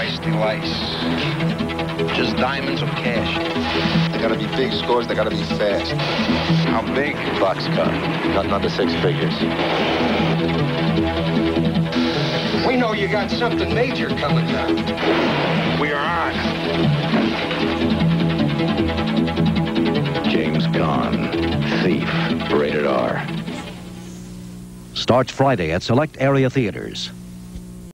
iced delights. Just diamonds of cash. They gotta be big scores, they gotta be fast. How big? Box Boxcar, nothing under six figures. We know you got something major coming down. We are on. James Caan. Thief. Rated R. Starts Friday at select area theaters.